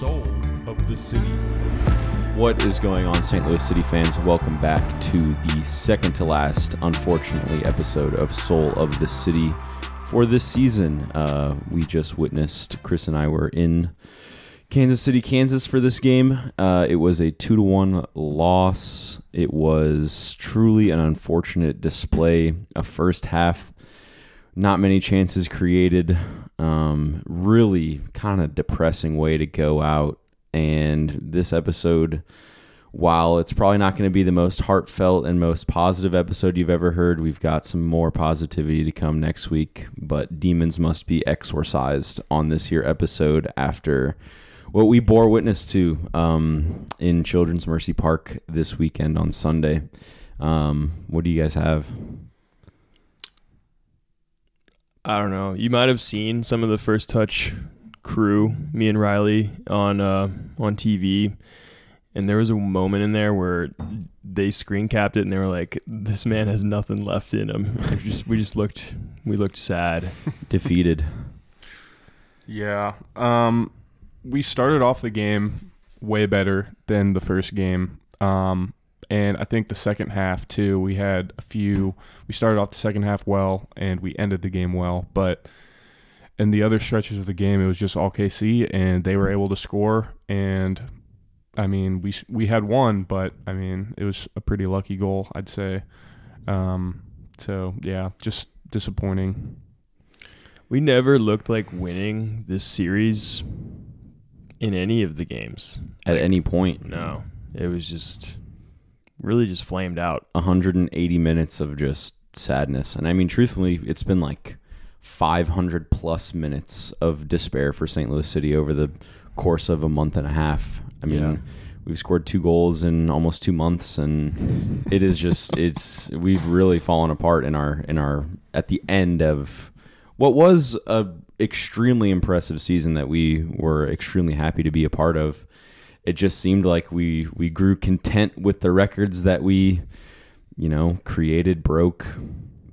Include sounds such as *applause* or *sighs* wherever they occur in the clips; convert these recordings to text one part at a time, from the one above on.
soul of the city. What is going on, St. Louis City fans? Welcome back to the second to last, unfortunately, episode of Soul of the City for this season. Uh, we just witnessed, Chris and I were in Kansas City, Kansas for this game. Uh, it was a two to one loss. It was truly an unfortunate display. A first half, not many chances created. Um, really kind of depressing way to go out. And this episode, while it's probably not going to be the most heartfelt and most positive episode you've ever heard, we've got some more positivity to come next week. But demons must be exorcised on this here episode after what we bore witness to um, in Children's Mercy Park this weekend on Sunday. Um, what do you guys have? I don't know. You might have seen some of the first touch crew, me and Riley on uh, on TV, and there was a moment in there where they screen capped it, and they were like, "This man has nothing left in him." *laughs* We just we just looked we looked sad. *laughs* Defeated. Yeah. Um, we started off the game way better than the first game. Um, and I think the second half too, we had a few. We started off the second half well, and we ended the game well. But in the other stretches of the game, it was just all KC, and they were able to score. And I mean, we we had one, but I mean, it was a pretty lucky goal, I'd say. Um, so yeah, just disappointing. We never looked like winning this series in any of the games. At any point, No, it was just really just flamed out. 180 minutes of just sadness. And I mean, truthfully, it's been like 500 plus minutes of despair for St. Louis City over the course of a month and a half. I mean, Yeah. we've scored two goals in almost two months, and *laughs* it is just it's we've really fallen apart in our in our at the end of what was a extremely impressive season that we were extremely happy to be a part of. It just seemed like we we grew content with the records that we you know created broke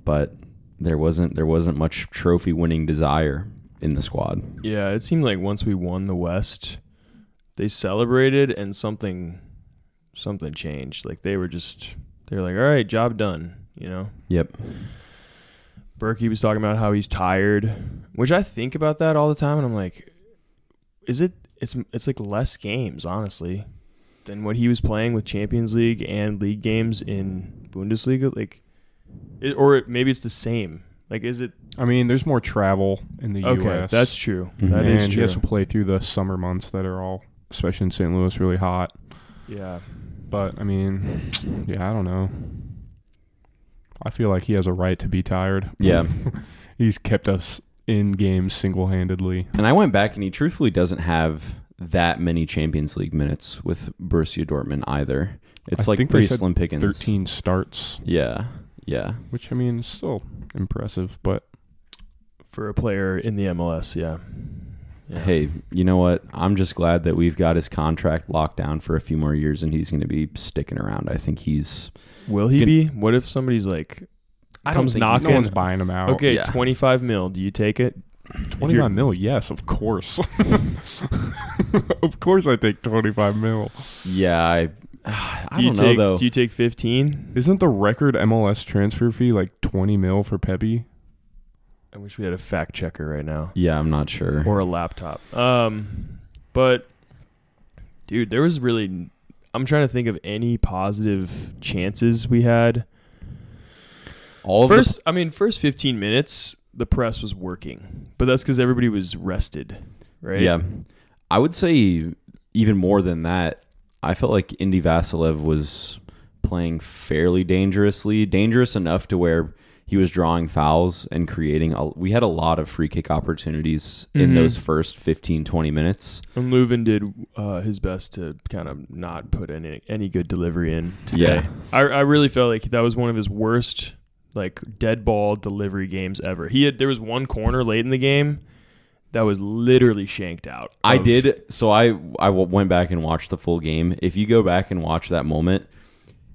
but there wasn't there wasn't much trophy winning desire in the squad Yeah, it seemed like once we won the West, they celebrated and something something changed. Like they were just they were like, "All right, job done," you know. yep Bürki was talking about how he's tired, which I think about that all the time and I'm like, is it it's it's like less games, honestly, than what he was playing with Champions League and league games in Bundesliga like it, or maybe it's the same. Like is it I mean, there's more travel in the Okay, U.S. that's true. Mhm. That and is he true. has to play through the summer months that are all, especially in St. Louis, really hot. yeah. But I mean, yeah, I don't know. I feel like he has a right to be tired. yeah *laughs* He's kept us in games single handedly. and i went back and he truthfully doesn't have that many champions league minutes with borussia dortmund either it's I like think they pretty said slim pickings 13 starts, yeah yeah which I mean is still impressive, but For a player in the MLS, yeah. Yeah. hey you know what i'm just glad that we've got his contract locked down for a few more years and he's going to be sticking around i think he's Will he Can- be? What if somebody's like, I Comes think knocking- no one's buying them out. okay, yeah. 25 mil, do you take it? 25 mil, yes, of course. *laughs* *laughs* of course I take 25 mil. yeah i *sighs* i Do you don't know take, though Do you take 15? Isn't the record MLS transfer fee like 20 mil for Pepe? I wish we had a fact checker right now yeah i'm not sure or a laptop. Um, but dude, there was really. I'm trying to think of any positive chances we had. All of the First, I mean, first 15 minutes, the press was working, but that's because everybody was rested, right? Yeah. I would say even more than that, I felt like Indy Vassilev was playing fairly dangerously, dangerous enough to where he was drawing fouls and creating a, we had a lot of free kick opportunities in Mhm. those first 15 20 minutes. And Löwen did uh, his best to kind of not put any any good delivery in today. Yeah. I, I really felt like that was one of his worst like dead ball delivery games ever. He had there was one corner late in the game that was literally shanked out. I did so I I went back and watched the full game. If you go back and watch that moment,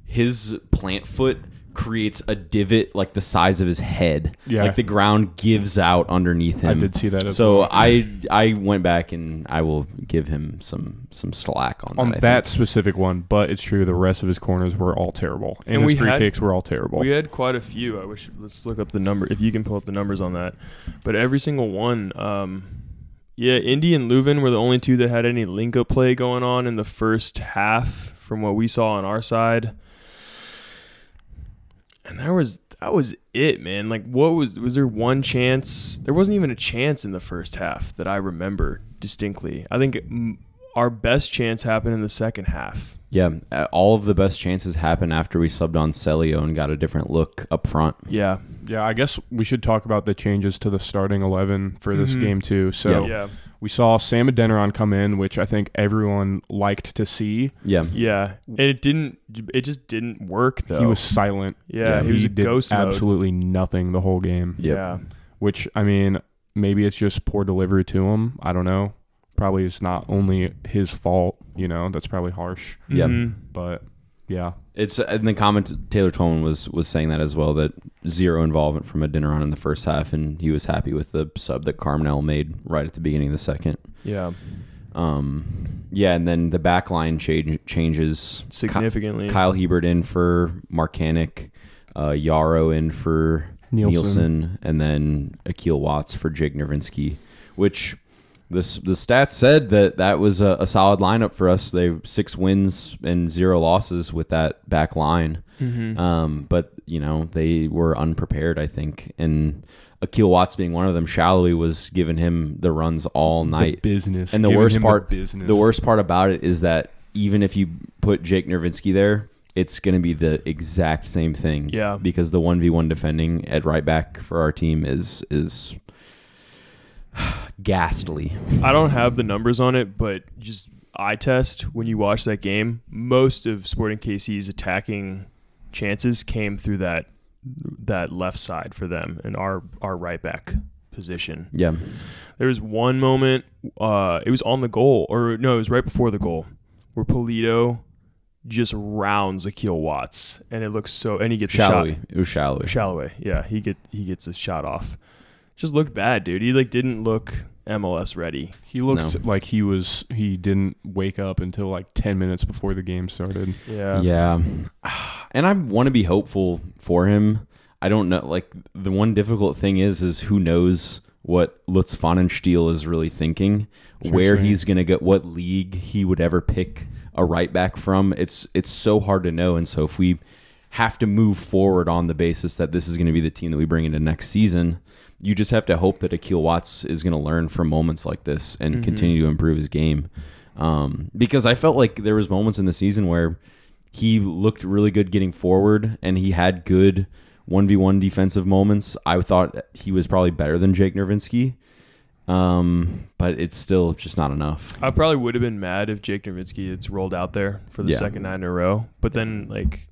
his plant foot creates a divot like the size of his head. Yeah. Like the ground gives out underneath him. I did see that as so well. I I went back and I will give him some some slack on, on that. That specific one, but it's true the rest of his corners were all terrible, and, And his we free had- kicks were all terrible. We had quite a few. I wish. Let's look up the number if you can pull up the numbers on that. But every single one, um, yeah, Indy and Löwen were the only two that had any link up play going on in the first half, from what we saw on our side. And there was that was it, man. Like, what was was there one chance? There wasn't even a chance in the first half that I remember distinctly. I think our best chance happened in the second half. Yeah, uh, all of the best chances happened after we subbed on Celio and got a different look up front. Yeah, yeah, I guess we should talk about the changes to the starting eleven for this Mhm. game too. So yeah, we saw Sam Adeniran come in, which I think everyone liked to see. Yeah. yeah. And it didn't. It just didn't work though. He was silent. Yeah, he was a did ghost mode. absolutely nothing the whole game. Yep. Yeah, Which I mean, maybe it's just poor delivery to him. I don't know. Probably is not only his fault. You know, that's probably harsh. Yeah. Mhm. But yeah, It's in the comment. Taylor Twellman was was saying that as well. That zero involvement from Adeniran in the first half, and he was happy with the sub that Carnell made right at the beginning of the second. yeah, Um, yeah, and then the back line change, changes. Ky- significantly. Kyle Hiebert in for Markanich, uh, Yaro in for Nilsson. Nilsson, and then Akil Watts for Jake Nerwinski, which the the stats said that that was a, a solid lineup for us. They six wins and zero losses with that back line. Mhm. Um, but you know they were unprepared, I think, and Akil Watts being one of them. Salloi was giving him the runs all night. The business. And the worst part- business. The worst part about it is that even if you put Jake Nerwinski there, it's going to be the exact same thing. Yeah. Because the one v one defending at right back for our team is is *sighs* ghastly. I don't have the numbers on it, but just eye test when you watch that game, most of Sporting KC's attacking chances came through that that left side for them and our our right back position. Yeah. There was one moment, uh, it was on the goal, or no, it was right before the goal, where Pulido just rounds Akil Watts, and it looks so, and he gets a Salloi. It was Salloi. Salloi, yeah, he get he gets a shot off. Just looked bad, dude. He like didn't look MLS ready. He looked No. like he was. He didn't wake up until like ten minutes before the game started. Yeah, Yeah. And I want to be hopeful for him. I don't know. Like the one difficult thing is, is who knows what Lutz Pfannenstiel is really thinking, Sure, where sure. he's going to get, what league he would ever pick a right back from. It's it's so hard to know. And so if we have to move forward on the basis that this is going to be the team that we bring into next season, you just have to hope that Akil Watts is going to learn from moments like this and Mhm. continue to improve his game. Um, because I felt like there was moments in the season where he looked really good getting forward and he had good 1v1 defensive moments. I thought he was probably better than Jake Nerwinski. Um, but it's still just not enough. I probably would have been mad if Jake Nowitzki had rolled out there for the Yeah. second night in a row. But then, like,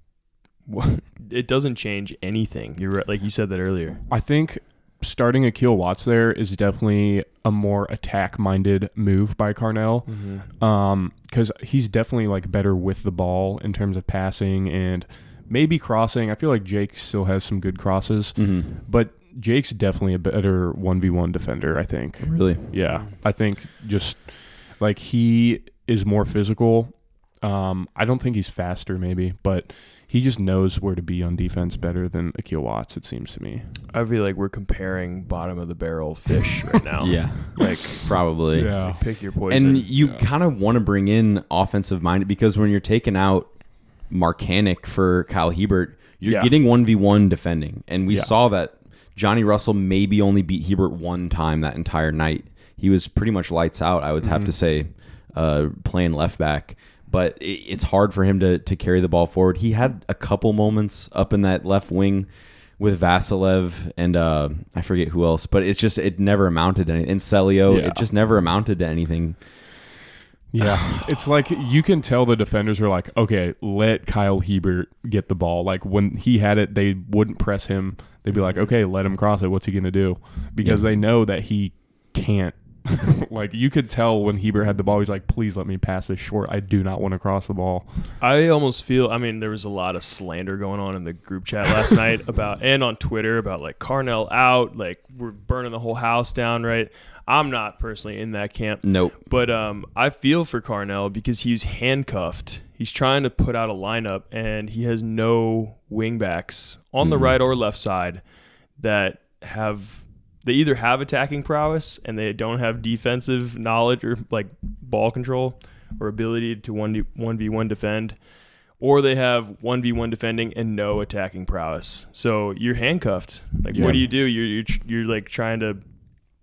*laughs* it doesn't change anything. You're right, like you said that earlier. I think starting Akil Watts there is definitely a more attack-minded move by Carnell. Um, because he's definitely like better with the ball in terms of passing and maybe crossing. I feel like Jake still has some good crosses, Mm-hmm. but Jake's definitely a better one v one defender. I think. Really? Yeah, I think just like he is more physical. Um, I don't think he's faster, maybe, but he just knows where to be on defense better than Akil Watts. It seems to me. I feel like we're comparing bottom of the barrel fish right now. *laughs* Yeah, like probably. Yeah. pick your poison. And you Yeah. kind of want to bring in offensive minded because when you're taking out Markanich for Kyle Hiebert, you're Yeah. getting 1v1 defending. And we Yeah. saw that Johnny Russell maybe only beat Hiebert one time that entire night. He was pretty much lights out, I would have Mhm. to say, uh, playing left back. But it, it's hard for him to, to carry the ball forward. He had a couple moments up in that left wing with Vassilev and uh, I forget who else, but it's just it never amounted to anything. And Celio, Yeah. it just never amounted to anything. Yeah, it's like you can tell the defenders are like, okay, let Kyle Hiebert get the ball. Like when he had it, they wouldn't press him. They'd be like, okay, let him cross it. What's he gonna do? Because Yeah. they know that he can't *laughs* like you could tell when Hiebert had the ball, he's like, "Please let me pass this short. I do not want to cross the ball." I almost feel. I mean, there was a lot of slander going on in the group chat last *laughs* night about and on Twitter about like Carnell out, like we're burning the whole house down. Right? I'm not personally in that camp, Nope. but um, I feel for Carnell because he's handcuffed. He's trying to put out a lineup, and he has no wingbacks on the Mhm. right or left side that have. They either have attacking prowess and they don't have defensive knowledge or like ball control or ability to one one v one defend, or they have one v one defending and no attacking prowess. So you're handcuffed. Like, Yeah. what do you do? You're you're, you're like trying to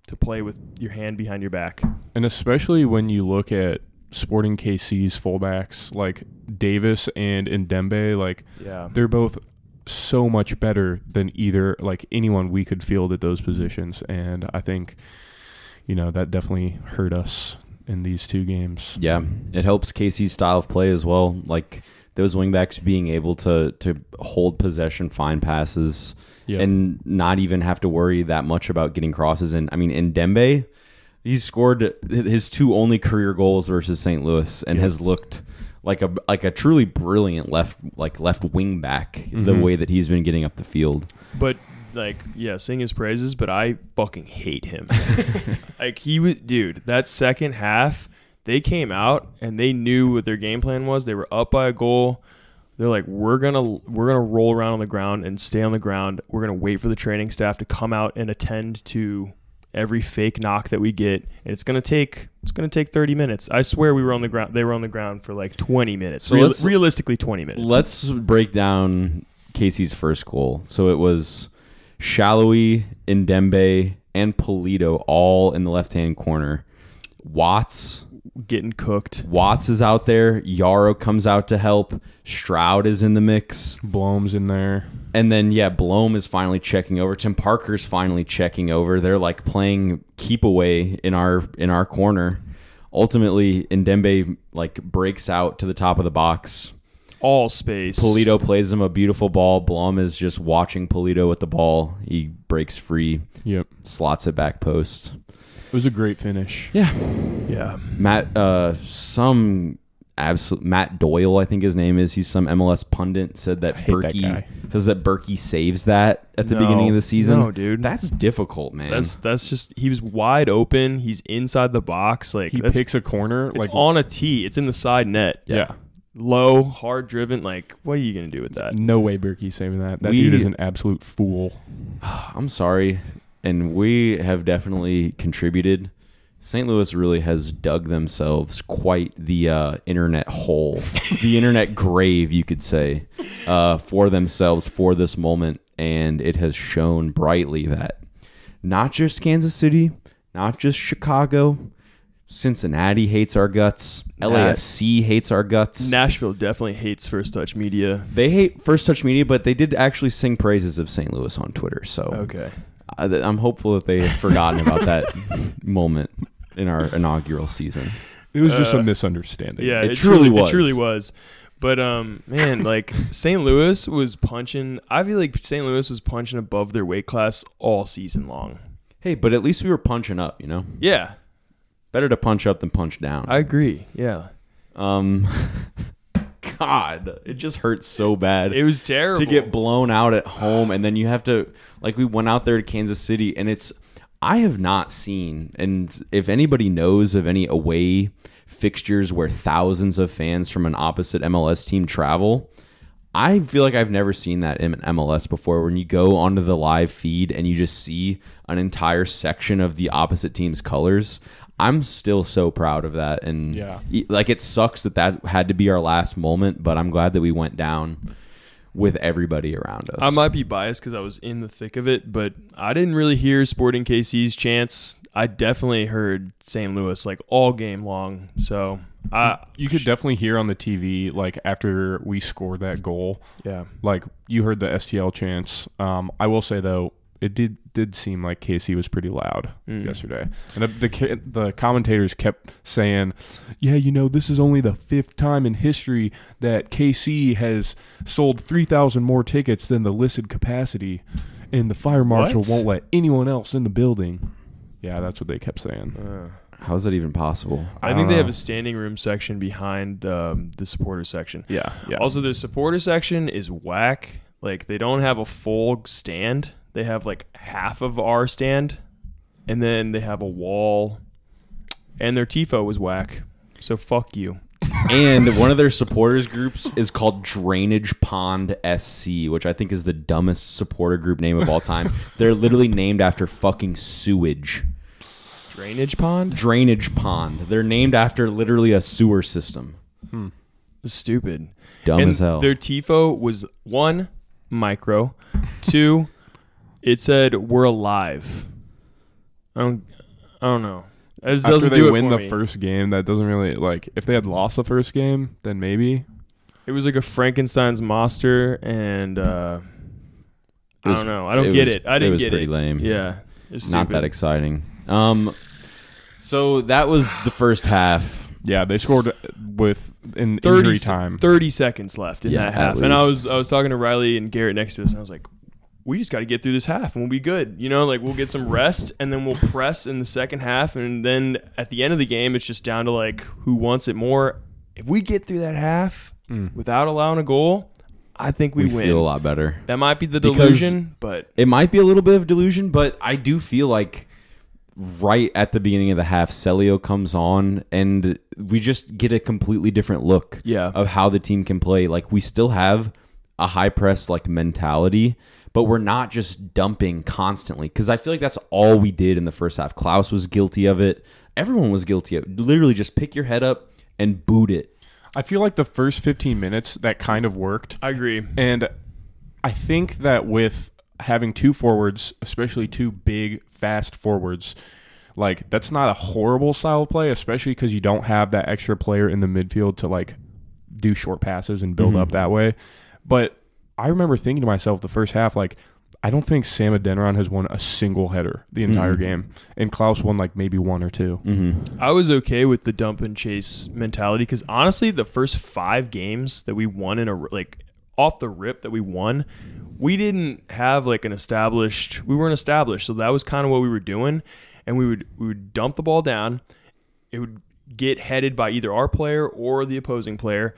to play with your hand behind your back. And especially when you look at Sporting KC's fullbacks like Davis and Ndenbe, like Yeah. they're both so much better than either like anyone we could field at those positions. And I think, you know, that definitely hurt us in these two games. Yeah, it helps Casey's style of play as well. Like those wingbacks being able to to hold possession, find passes, Yeah. and not even have to worry that much about getting crosses. And I mean, Ndenbe, he's scored his two only career goals versus St. Louis, and Yeah. has looked like a like a truly brilliant left like left wing back. The Mhm. way that he's been getting up the field. But like, yeah, sing his praises, but I fucking hate him. *laughs* like he was, dude. That second half, they came out and they knew what their game plan was. They were up by a goal. They're like, we're gonna we're gonna roll around on the ground and stay on the ground. We're gonna wait for the training staff to come out and attend to every fake knock that we get, and it's gonna take it's gonna take thirty minutes. I swear we were on the ground. They were on the ground for like twenty minutes. So Real- realistically, twenty minutes. Let's break down Casey's first goal. So it was Salloi, Ndenbe, and Pulido all in the left hand corner. Watts getting cooked. Watts is out there. Yaro comes out to help. Stroud is in the mix. Blom's in there. And then, yeah, Blom is finally checking over. Tim Parker's finally checking over. They're like playing keep away in our in our corner. Ultimately, Ndenbe like breaks out to the top of the box. All space. Pulido plays him a beautiful ball. Blom is just watching Pulido with the ball. He breaks free, Yep. slots it back post. It was a great finish. Yeah, Yeah. Matt, uh, some absolute Matt Doyle, I think his name is. He's some MLS pundit said that I that Bürki says that Bürki saves that at the No. beginning of the season. No, dude. That's difficult, man. That's that's just he was wide open. He's inside the box. Like He picks a corner it's like on a tee. It's in the side net. yeah. Low, hard driven. Like what are you gonna do with that? No way Bürki's saving that. That We- dude is an absolute fool. *sighs* I'm sorry, and we have definitely contributed. St. Louis really has dug themselves quite the uh, internet hole, *laughs* the internet grave, you could say, uh, for themselves for this moment, and it has shown brightly that not just Kansas City, not just Chicago, Cincinnati hates our guts, LAFC hates our guts. Nashville definitely hates first touch media. They hate First Touch Media, but they did actually sing praises of St. Louis on Twitter. So Okay. I- I'm hopeful that they have forgotten about that *laughs* moment in our inaugural season. It was just Uh, a misunderstanding. Yeah, It it, truly truly, was. It truly was. But um, man, like *laughs* St. Louis was punching. I feel like St. Louis was punching above their weight class all season long. Hey, but at least we were punching up, you know? Yeah, Better to punch up than punch down. I agree. Yeah, um *laughs* God, it just hurts so bad. it was terrible to get blown out at home and then you have to like we went out there to Kansas City and it's I have not seen and if anybody knows of any away fixtures where thousands of fans from an opposite MLS team travel I feel like I've never seen that in MLS before when you go onto the live feed and you just see an entire section of the opposite team's colors. I'm still so proud of that and Yeah. like it sucks that that had to be our last moment, but I'm glad that we went down with everybody around us. I might be biased because I was in the thick of it, but I didn't really hear Sporting KC's chants. I definitely heard St. Louis like all game long. So I, You could definitely hear on the TV, like after we scored that goal, yeah, like you heard the STL chants. Um, I will say though, it did did seem like Casey was pretty loud Mm. yesterday, and the, the the commentators kept saying, "Yeah, you know, this is only the fifth time in history that KC has sold three thousand more tickets than the listed capacity, and the fire marshal What? won't let anyone else in the building." Yeah, that's what they kept saying. Uh, How is that even possible? I, I think don't they have a standing room section behind um, the supporter section. Yeah, yeah. Also, the supporter section is whack. Like they don't have a full stand. They have like half of our stand, and then they have a wall. And their tifo was whack. So fuck you. and one of their supporters groups is called Drainage Pond SC, which I think is the dumbest supporter group name of all time. They're literally named after fucking sewage. Drainage pond. Drainage Pond. They're named after literally a sewer system. Hmm. Stupid. Dumb and as hell. Their tifo was one micro, two. It said we're alive. I don't. I don't know. It just After doesn't they do it win for the me. first game, that doesn't really like. If they had lost the first game, then maybe. It was like a Frankenstein's monster, and uh, It was- I don't know. I don't it get was- it. I it didn't was get pretty it. lame. Yeah, it's Not that stupid. exciting. Um, so that was the first half. Yeah, they scored with in 30 injury se- time. 30 seconds left in Yeah, that at half. And I least. was I was talking to Riley and Garrett next to us, and I was like, we just got to get through this half and we'll be good. You know, like we'll get some rest *laughs* and then we'll press in the second half. And then at the end of the game, it's just down to like who wants it more. If we get through that half Mm. without allowing a goal, I think we, We, win. feel a lot better. That might be the Because- delusion, but It might be a little bit of delusion, but I do feel like right at the beginning of the half, Celio comes on and we just get a completely different look Yeah. of how the team can play. Like we still have a high press like mentality, but we're not just dumping constantly because I feel like that's all we did in the first half. Klauss was guilty of it. Everyone was guilty of it. Literally just pick your head up and boot it. I feel like the first 15 minutes that kind of worked. I agree. And I think that with having two forwards, especially two big, fast forwards, like that's not a horrible style of play, especially because you don't have that extra player in the midfield to like do short passes and build Mhm. up that way. But I remember thinking to myself the first half, like, I don't think Sam Adeniran has won a single header the entire Mhm. game, and Klauss won like maybe one or two. Mm-hmm. I was okay with the dump and chase mentality because honestly, the first five games that we won in a like off the rip that we won, we didn't have like an established. We weren't established, so that was kind of what we were doing, and we would we would dump the ball down. It would get headed by either our player or the opposing player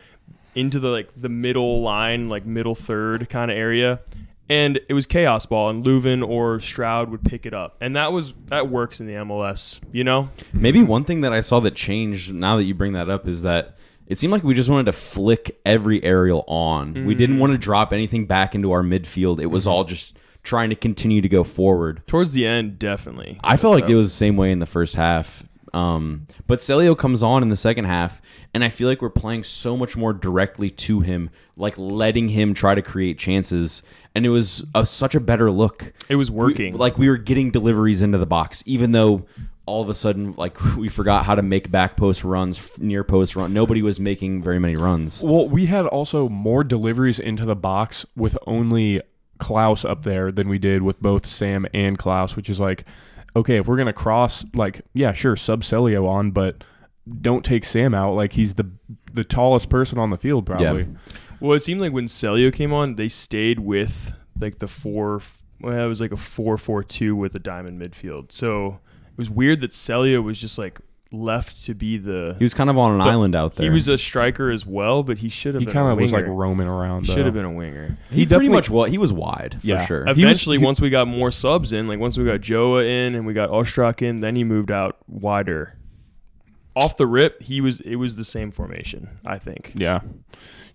into the like the middle line, like middle third kind of area. And it was chaos ball, and Löwen or Stroud would pick it up, and that was that works in the MLS, you know. Maybe one thing that I saw that changed now that you bring that up is that it seemed like we just wanted to flick every aerial on. We didn't mm. want to drop anything back into our midfield. It was mm-hmm. all just trying to continue to go forward. Towards the end, definitely. I felt like it was the same way in the first half. Um, but Celio comes on in the second half, and I feel like we're playing so much more directly to him, like letting him try to create chances. And it was a, such a better look. It was We- working. like we were getting deliveries into the box, even though all of a sudden, like *laughs* we forgot how to make back post runs, near post run. Nobody was making very many runs. Well, we had also more deliveries into the box with only Klauss up there than we did with both Sam and Klauss, which is like, okay, if we're gonna cross, like, yeah, sure, sub Celio on, but don't take Sam out. Like he's the the tallest person on the field, probably. well, it seemed like when Celio came on, they stayed with like the four. Well, it was like a four-four-two with a diamond midfield. So it was weird that Celio was just like left to be the. He was kind of on an But island out there. He was a striker as well, but he should have. He kind of was like roaming around. He should have been a winger. He, he pretty much was. He was wide Yeah. for sure. He was- Eventually, he- once we got more subs in, like once we got Joa in and we got Ostrak in, then he moved out wider. Off the rip, he was. It was the same formation, I think. Yeah,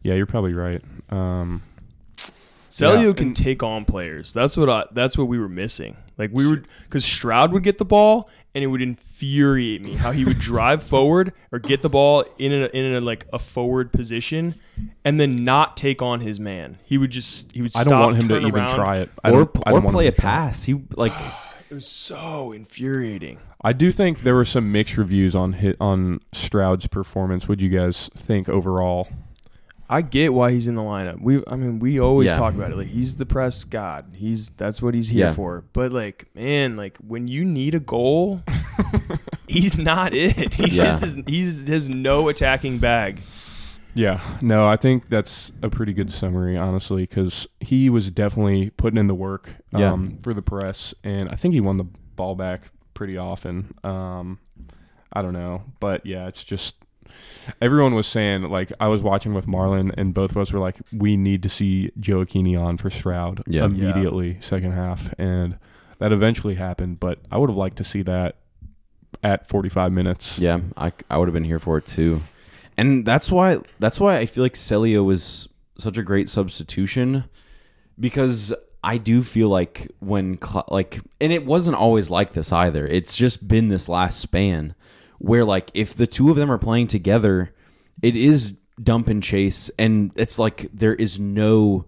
yeah, you're probably right. Um, Celio Yeah, can and- take on players. That's what I, that's what we were missing. Like we would, because Stroud would get the ball and it would infuriate me how he would drive *laughs* forward or get the ball in a, in a, like a forward position and then not take on his man. He would just he would. Stop, I don't want him to even around. try it. I or don't, I or don't want play a to try it. pass. He like *sighs* It was so infuriating. I do think there were some mixed reviews on hit on Stroud's performance. What do you guys think overall? I get why he's in the lineup. We, I mean, we always Yeah. talk about it. Like he's the press god. He's that's what he's here Yeah. for. But like, man, like when you need a goal, *laughs* he's not it. He Yeah. just is, he's has no attacking bag. Yeah, no, I think that's a pretty good summary, honestly, because he was definitely putting in the work um, Yeah. for the press, and I think he won the ball back pretty often. Um, I don't know, but yeah, it's just everyone was saying like I was watching with Marlon, and both of us were like, we need to see Gioacchini on for Stroud Yeah. immediately second half, and that eventually happened. But I would have liked to see that at 45 minutes. Yeah, I, I would have been here for it too, and that's why that's why I feel like Celio was such a great substitution because I do feel like when like and it wasn't always like this either. It's just been this last span where like if the two of them are playing together, it is dump and chase, and it's like there is no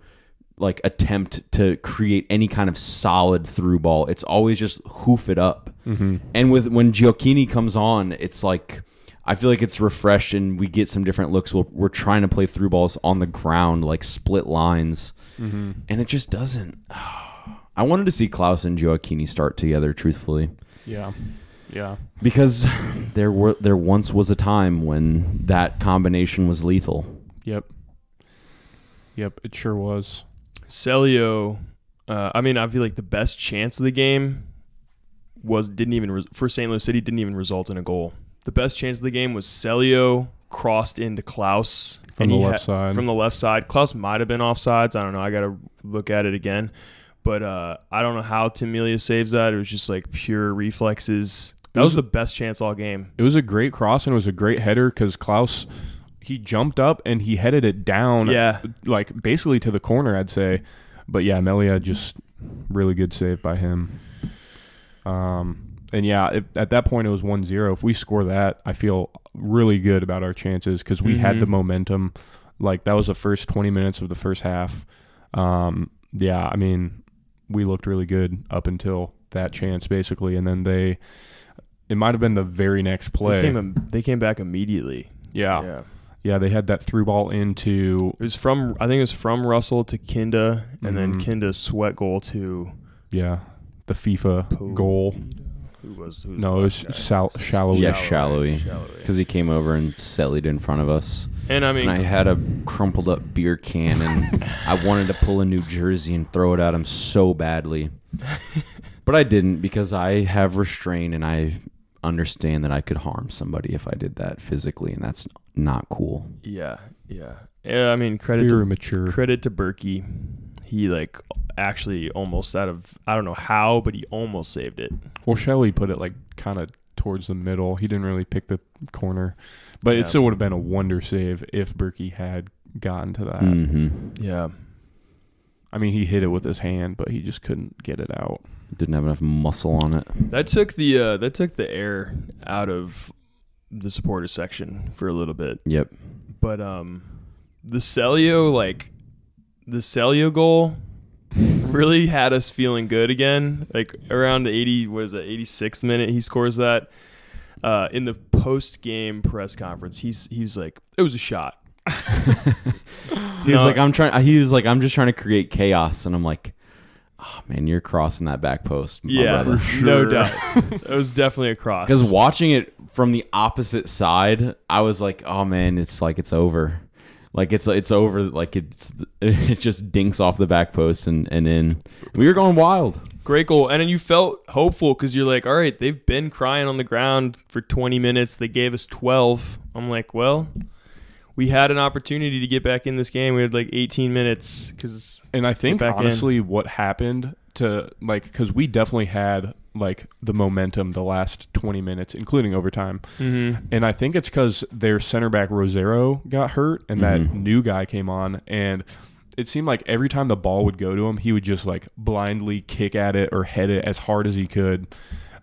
like attempt to create any kind of solid through ball. It's always just hoof it up. Mm-hmm. And with when Gioacchini comes on, it's like I feel like it's refreshed and we get some different looks. We're, we're trying to play through balls on the ground, like split lines, mm-hmm. and it just doesn't. *sighs* I wanted to see Klauss and Gioacchini start together, truthfully, Yeah, yeah. because there were there once was a time when that combination was lethal. Yep. Yep, it sure was. Celio, uh, I mean, I feel like the best chance of the game was didn't even re- for St. Louis City didn't even result in a goal. The best chance of the game was Celio crossed into Klauss From the he left side. From the left side, Klauss might have been offsides. I don't know. I got to look at it again, but uh, I don't know how Tim Melia saves that. It was just like pure reflexes. That was, was- the best chance all game. It was a great cross and it was a great header because Klauss, he jumped up and he headed it down, Yeah. like basically to the corner, I'd say. But yeah, Melia just really good save by him. Um, and yeah, if, at that point it was 1-0. If we score that, I feel really good about our chances because we had Mhm. the momentum. Like that was the first 20 minutes of the first half. Um, yeah, I mean, we looked really good up until that chance basically, and then they. It might have been the very next play. They came, they came back immediately. Yeah. yeah. Yeah, they had that through ball into It was from I think it was from Russell to Kinda, and then Mhm. Kinda's sweat goal to yeah, the FIFA Po- goal. Who was who was No, it was last guy? Sal- shallow. Yeah, Salloi. Salloi. Salloi. Because he came over and sellied in front of us. And I mean, and I had a crumpled up beer can and *laughs* I wanted to pull a New Jersey and throw it at him so badly. *laughs* But I didn't because I have restraint and I understand that I could harm somebody if I did that physically and that's not cool. yeah, yeah, yeah. I mean, credit Very to mature. credit to Bürki. He like actually almost out of I don't know how, but he almost saved it. Well, Shelley put it like kind of towards the middle. He didn't really pick the corner, but Yeah. it still would have been a wonder save if Bürki had gotten to that. Mm-hmm. Yeah, I mean, he hit it with his hand, but he just couldn't get it out. Didn't have enough muscle on it. that took the uh, that took the air out of the supporter section for a little bit. Yep. But um, the Celio like the Celio goal really had us feeling good again. Like around the eighty was it eighty sixth minute he scores that. Uh, in the post game press conference, he's he was like, "It was a shot." *laughs* He was No. like, I'm trying. He was like, I'm just trying to create chaos, and I'm like, oh man, you're crossing that back post. my yeah, brother." no doubt. *laughs* It was definitely a cross. Because watching it from the opposite side, I was like, "Oh man, it's like it's over, like it's it's over. Like it's *laughs* it just dinks off the back post and and in. We were going wild. Great goal. And then you felt hopeful because you're like, all right, they've been crying on the ground for 20 minutes. They gave us 12. I'm like, well, we had an opportunity to get back in this game. We had like 18 minutes because And I think back in. honestly, what happened to like because we definitely had like the momentum the last twenty minutes, including overtime. And I think it's because their center back Rosero got hurt, and that Mhm. new guy came on, and it seemed like every time the ball would go to him, he would just like blindly kick at it or head it as hard as he could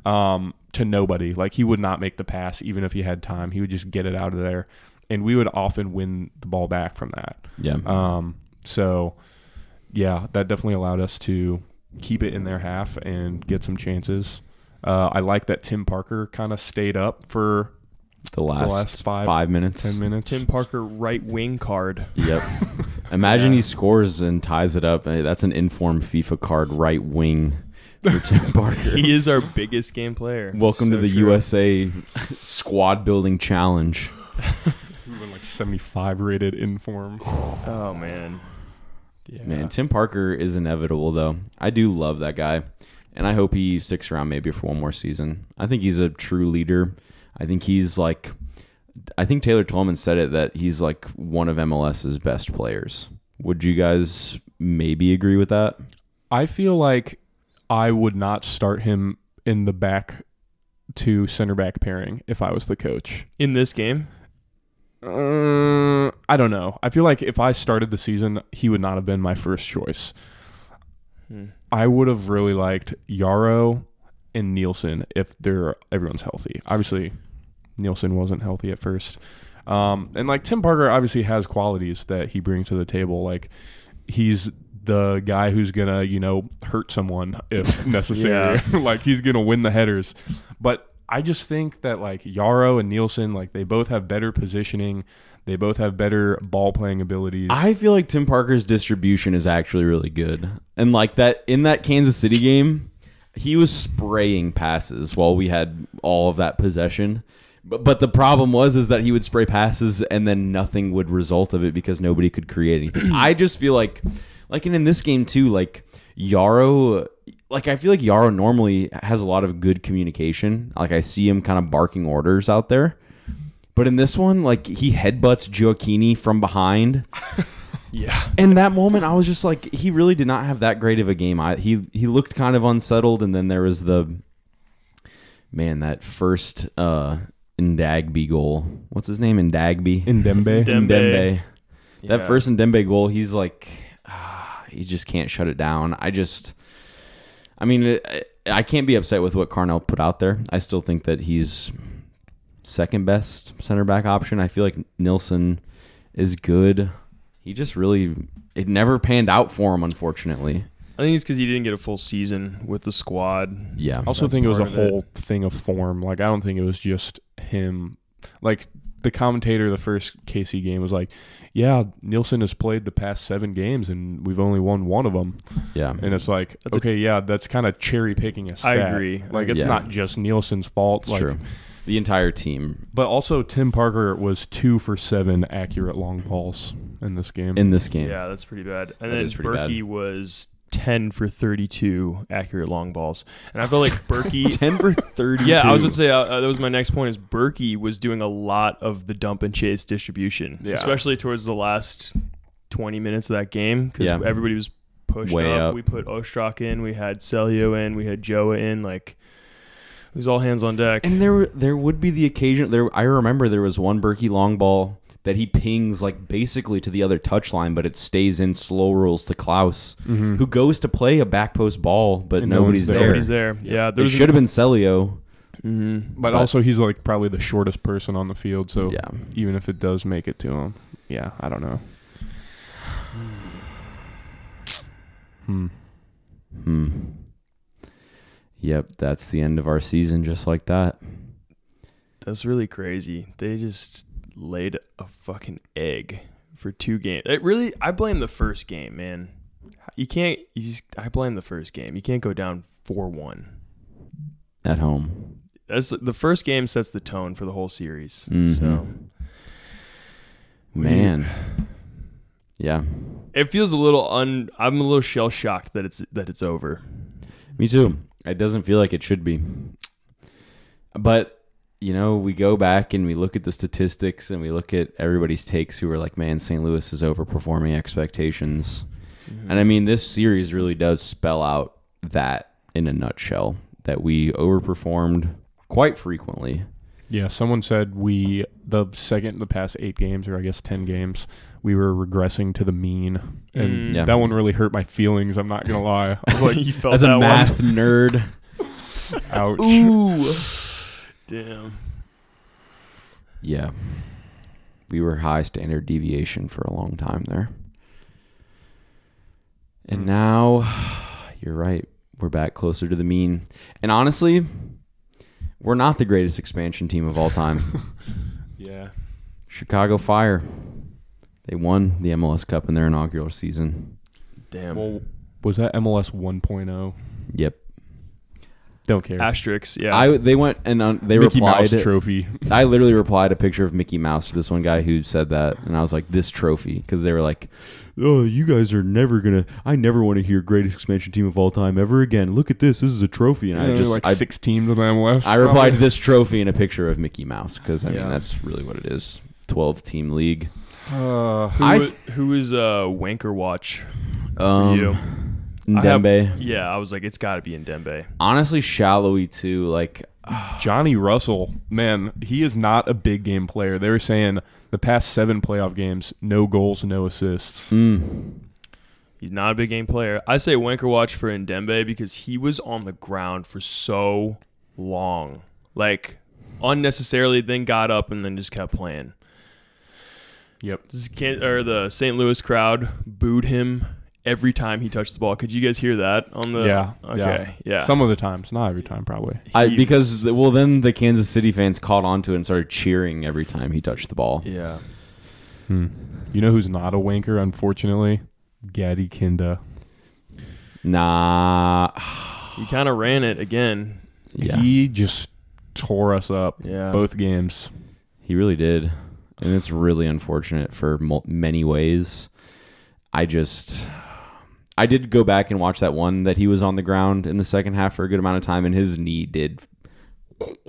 um, to nobody. Like he would not make the pass even if he had time. He would just get it out of there, and we would often win the ball back from that. Yeah. Um, so yeah, that definitely allowed us to keep it in their half and get some chances. Uh, I like that Tim Parker kind of stayed up for the last, last five- five minutes. ten minutes. Tim Parker right wing card. Yep. *laughs* Imagine Yeah. he scores and ties it up. Hey, That's an informed FIFA card, right wing for Tim *laughs* Parker. He is our biggest game player. Welcome to the true. USA squad building challenge. *laughs* We were like seventy five rated in form. *sighs* Oh man. Yeah. Man, Tim Parker is inevitable though. I do love that guy. and I hope he sticks around maybe for one more season. I think he's a true leader. I think he's like, I think Taylor Twellman said it that he's like one of MLS's best players. Would you guys maybe agree with that? I feel like I would not start him in the back to center back pairing if I was the coach. In this game, Uh, I don't know. I feel like if I started the season, he would not have been my first choice. Hmm. I would have really liked Yaro and Nilsson if they're everyone's healthy. Obviously, Nilsson wasn't healthy at first. Um, and like Tim Parker obviously has qualities that he brings to the table. Like he's the guy who's gonna, you know, hurt someone if *laughs* necessary. *laughs* like he's gonna win the headers. But I just think that like Yaro and Nilsson, like they both have better positioning. They both have better ball playing abilities. I feel like Tim Parker's distribution is actually really good. And like that in that Kansas City game, he was spraying passes while we had all of that possession. But but the problem was is that he would spray passes and then nothing would result of it because nobody could create anything. *clears throat* I just feel like like and in this game too, like Yaro like I feel like Yaro normally has a lot of good communication. Like I see him kind of barking orders out there. But in this one, like he headbutts Gioacchini from behind. *laughs* yeah, In that moment, I was just like, he really did not have that great of a game. I, he he looked kind of unsettled, and then there was the man that first uh Ndagby goal. What's his name? Ndagby. Ndenbe. *laughs* Ndem- Ndenbe. That Yeah. first Ndenbe goal, he's like, *sighs* he just can't shut it down. I just, I mean, I can't be upset with what Carnell put out there. I still think that he's second best center back option. I feel like Nilsson is good. He just really, it never panned out for him, unfortunately. I think it's because he didn't get a full season with the squad. Yeah. I also think it was a of it. whole thing of form. Like I don't think it was just him. Like the commentator the first KC game was like, "Yeah, Nilsson has played the past seven games and we've only won one of them." yeah. And it's like, That's a- okay, yeah, that's kind of cherry picking a stat. I agree. Like it's Yeah. not just Nilsson's fault. It's like, true. The entire team But also Tim Parker was two for seven accurate long balls in this game. in this game. Yeah, that's pretty bad. And That then is bad. Bürki was ten for thirty-two accurate long balls, and I felt like *laughs* Bürki. 10 for 30. yeah, I was going to say uh, uh, that was my next point. Is Bürki was doing a lot of the dump and chase distribution, Yeah. especially towards the last twenty minutes of that game because Yeah. everybody was pushed Way up. up. We put Ostrak in, we had Celio in, we had Joa in. Like it was all hands on deck. And there, there would be the occasion. There, I remember there was one Bürki long ball that he pings like basically to the other touchline, but it stays in slow rolls to Klauss, Mhm. who goes to play a back post ball, but And nobody's there. there. Nobody's there. Yeah, there should have been Celio. hmm but, but- also he's like probably the shortest person on the field. So yeah, even if it does make it to him, yeah, I don't know. *sighs* Hmm. hmm. Yep, that's the end of our season, just like that. That's really crazy. They just laid a fucking egg for two games. It really, I blame the first game, man. You can't. You just, I blame the first game. You can't go down four one. At home, That's the first game sets the tone for the whole series. Mhm. So man. Yeah, it feels a little un. I'm a little shell shocked that it's that it's over. Me too. It doesn't feel like it should be. But, you know, we go back and we look at the statistics and we look at everybody's takes who are like, man, St. Louis is overperforming expectations. And I mean, this series really does spell out that in a nutshell that we overperformed quite frequently. Yeah, someone said we the second the past eight games, or I guess ten games, we were regressing to the mean, and Mm. Yeah. that one really hurt my feelings. I'm not gonna lie. I was like, you *laughs* felt As that a math one. nerd, *laughs* ouch. Ooh, damn. yeah, we were high standard deviation for a long time there. And Mm. now, *sighs* you're right. We're back closer to the mean. And honestly, we're not the greatest expansion team of all time. *laughs* Yeah, Chicago Fire. They won the MLS Cup in their inaugural season. Damn. Well, was that MLS 1.0? Yep. Don't care. Asterix. Yeah. I they went and um, they Mickey replied. Mouse trophy. I literally replied a picture of Mickey Mouse to this one guy who said that, and I was like, "This trophy," because they were like, "Oh, you guys are never gonna. I never want to hear greatest expansion team of all time ever again. Look at this. This is a trophy." And Yeah, I just like I, six teams in the MLS. I replied to probably. this trophy in a picture of Mickey Mouse because I mean that's really what it is. Twelve team league. Uh, who, I- wa- who is uh, Wanker Watch for Um, you? I have- Yeah, I was like, it's got to be Ndenbe. Honestly, Salloi too. Like *sighs* Johnny Russell, man, he is not a big game player. They were saying the past seven playoff games, no goals, no assists. mm, He's not a big game player. I say Wanker Watch for Ndenbe because he was on the ground for so long. Like, unnecessarily, then got up and then just kept playing. Yep. This can or the St. Louis crowd booed him every time he touched the ball. Could you guys hear that on the? Yeah, Okay. Yeah. Some of the times, not every time, probably. I, because well, then the Kansas City fans caught onto it and started cheering every time he touched the ball. yeah. Hmm. You know who's not a wanker, unfortunately? Gadi Kinda. Nah. He kind of ran it again. Yeah. He just tore us up Yeah. both games. He really did. And it's really unfortunate for many ways. I just. I did go back and watch that one that he was on the ground in the second half for a good amount of time, and his knee did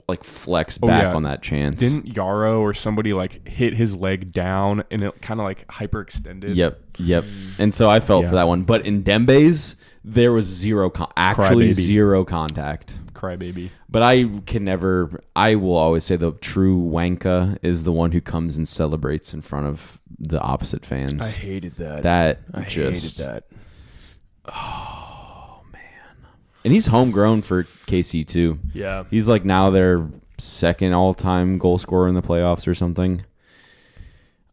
like flex Oh, back yeah. on that chance. Didn't Yaro or somebody like hit his leg down and it kind of like hyperextended? Yep, yep. Mm. And so I felt Yeah. for that one. But in Ndenbe's, there was zero, con- actually Crybaby. zero contact. Crybaby. But I can never. I will always say the true wanka is the one who comes and celebrates in front of the opposite fans. I hated that. that I just hated that. Oh, and he's homegrown for KC too. Yeah. He's like now their second all-time goal scorer in the playoffs or something.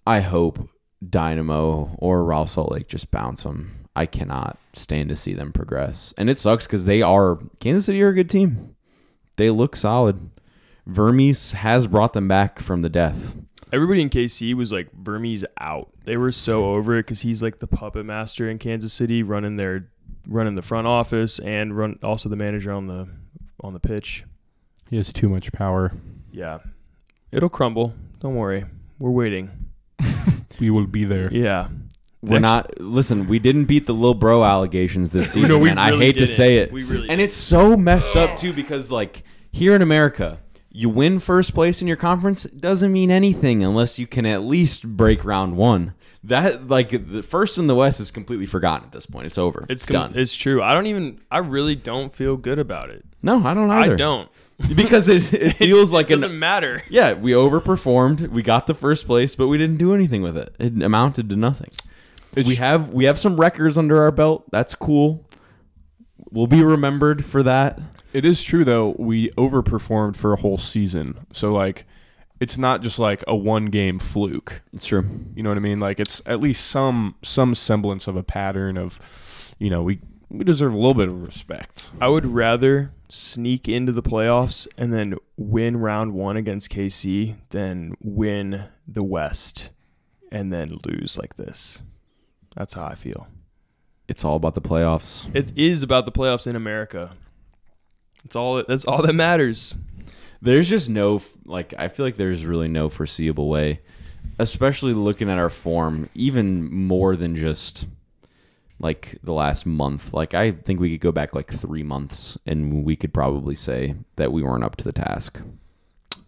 I hope Dynamo or Real Salt Lake just bounce them. I cannot stand to see them progress, and it sucks because they are Kansas City are a good team. They look solid. Vermes has brought them back from the death. Everybody in KC was like, Vermes out. They were so over it because he's like the puppet master in Kansas City, running their running the front office and run also the manager on the on the pitch. He has too much power. Yeah, it'll crumble. Don't worry, we're waiting. *laughs* We will be there. Yeah, We're Next- not listen. We didn't beat the little bro allegations this *laughs* season, No, we and I hate to didn't. say it. We really and it's so messed up too because like here in America, you win first place in your conference doesn't mean anything unless you can at least break round one. That like the first in the West is completely forgotten at this point. It's over. it's It's, com- done. It's true. I don't even. I really don't feel good about it. no, I don't either. I don't. *laughs* because it, it *laughs* feels like it doesn't matter. yeah. We overperformed. We got the first place, but we didn't do anything with it. It amounted to nothing. It's we have we have some records under our belt. That's cool. We'll be remembered for that. It is true though. We overperformed for a whole season, so like, it's not just like a one game fluke. It's true. You know what I mean? Like it's at least some some semblance of a pattern of, you know, we we deserve a little bit of respect. I would rather sneak into the playoffs and then win round one against KC than win the West and then lose like this. That's how I feel. It's all about the playoffs. It is about the playoffs in America. That's all. That's all that matters. There's just no like I feel like there's really no foreseeable way, especially looking at our form, even more than just like the last month. Like I think we could go back like 3 months and we could probably say that we weren't up to the task.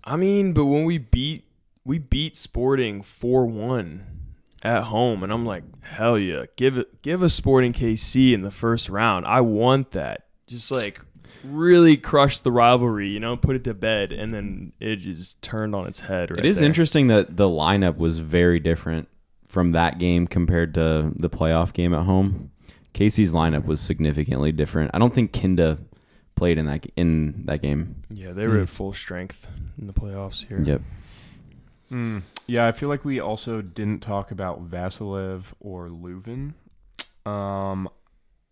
I mean, but when we beat we beat Sporting four one at home, and I'm like, hell yeah, give it give a Sporting KC in the first round. I want that. Just like really crushed the rivalry, you know, put it to bed, and then it just turned on its head. Right it is there. interesting that the lineup was very different from that game compared to the playoff game at home. Casey's lineup was significantly different. I don't think Kinda played in that in that game. Yeah, they were Mm. at full strength in the playoffs here. Yep. Mm. Yeah, I feel like we also didn't talk about Vassilev or Löwen. Um,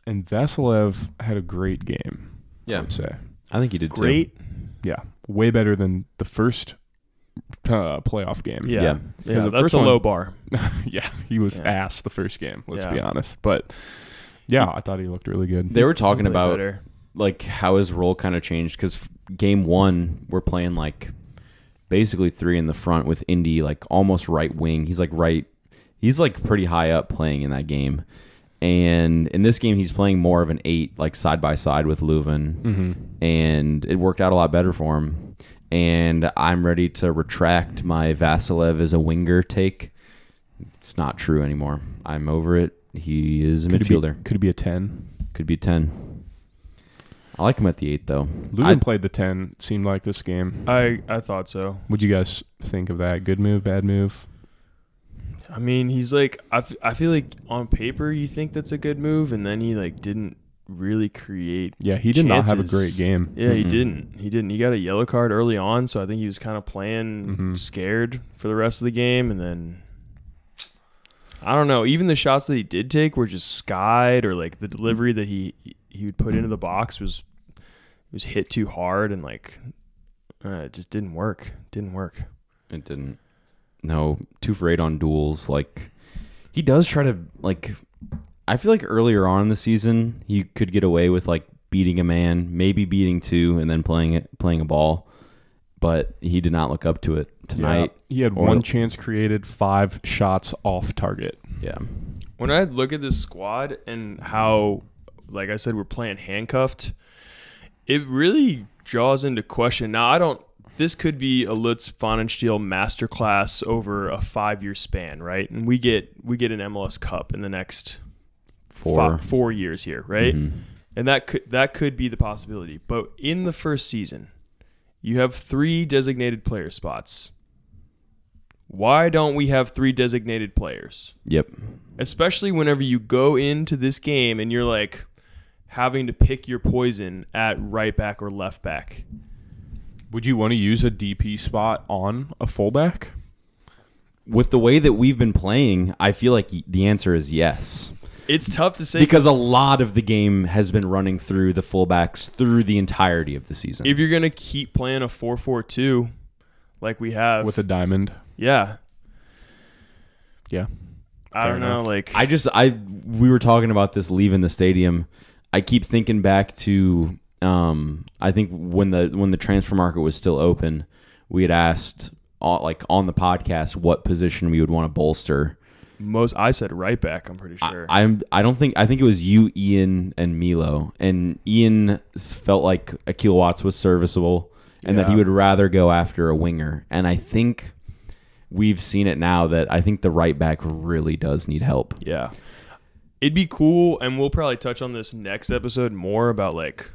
and Vassilev had a great game. I Yeah. would say. I think he did too. Great. Yeah, way better than the first uh, playoff game. Yeah. Yeah. Yeah, the that's first a one- low bar. *laughs* yeah, he was Yeah. ass the first game. Let's be honest, but yeah, I thought he looked really good. They were talking Play about better. like how his role kind of changed because game one we're playing like basically three in the front with Indy like almost right wing. He's like right. He's like pretty high up playing in that game. And in this game, he's playing more of an eight, like side by side with Löwen, Mm-hmm. and it worked out a lot better for him. And I'm ready to retract my Vassilev as a winger take. It's not true anymore. I'm over it. He is a Could midfielder. Be, could it be a ten? Could be a 10. I like him at the 8, though. Löwen played the ten. Seemed like this game. I I thought so. What'd you guys think of that? Good move, bad move? I mean, he's like I, f- I feel like on paper you think that's a good move, and then he like didn't really create. Yeah, he did not have a great game. Yeah, he Mm-mm. didn't. He didn't. He got a yellow card early on, so I think he was kind of playing Mhm. scared for the rest of the game, and then. I don't know. Even the shots that he did take were just skied, or like the delivery that he he would put into the box was was hit too hard, and like uh, it just didn't work. Didn't work. It didn't. No, two for eight on duels. Like he does try to like. I feel like earlier on in the season he could get away with like beating a man, maybe beating two, and then playing it, playing a ball. But he did not look up to it tonight. Yeah, he had or- one chance created, five shots off target. Yeah, when I look at this squad and how, like I said, we're playing handcuffed, it really draws into question. Now, I don't. This could be a Lutz Pfannenstiel masterclass over a five-year span, right? And we get we get an MLS Cup in the next four. four years here, right? Mhm. And that could that could be the possibility. But in the first season, you have three designated player spots. Why don't we have three designated players? Yep. especially whenever you go into this game and you're like having to pick your poison at right back or left back. Would you want to use a DP spot on a fullback? With the way that we've been playing, I feel like the answer is yes. It's tough to say Because a lot of the game has been running through the fullbacks through the entirety of the season. if you're going to keep playing a 4-4-2 like we have. with a diamond. yeah. Yeah. I Fair don't know like I just I we were talking about this leaving the stadium. I keep thinking back to um I think when the when the transfer market was still open, we had asked uh, like on the podcast what position we would want to bolster. most I said right back, I'm pretty sure. I, I'm I don't think I think it was you, Ian, and Milo, and Ian felt like Akil Watts was serviceable, and that he would rather go after a winger. And I think we've seen it now that I think the right back really does need help. Yeah. It'd be cool, and we'll probably touch on this next episode more about like